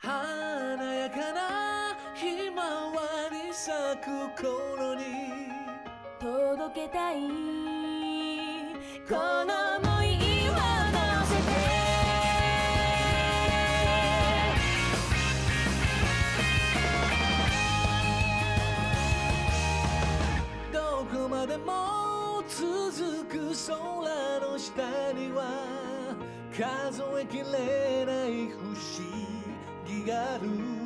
華やかなひまわり咲く頃に。届けたい。この想いを乗せて。どこまでも続く空の下には数えきれない不 obrigado.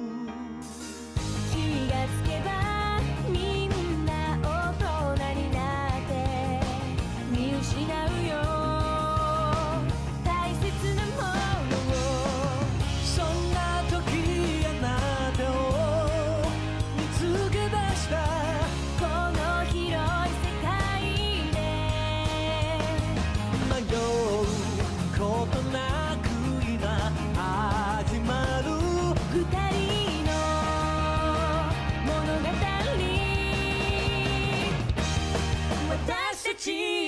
ti.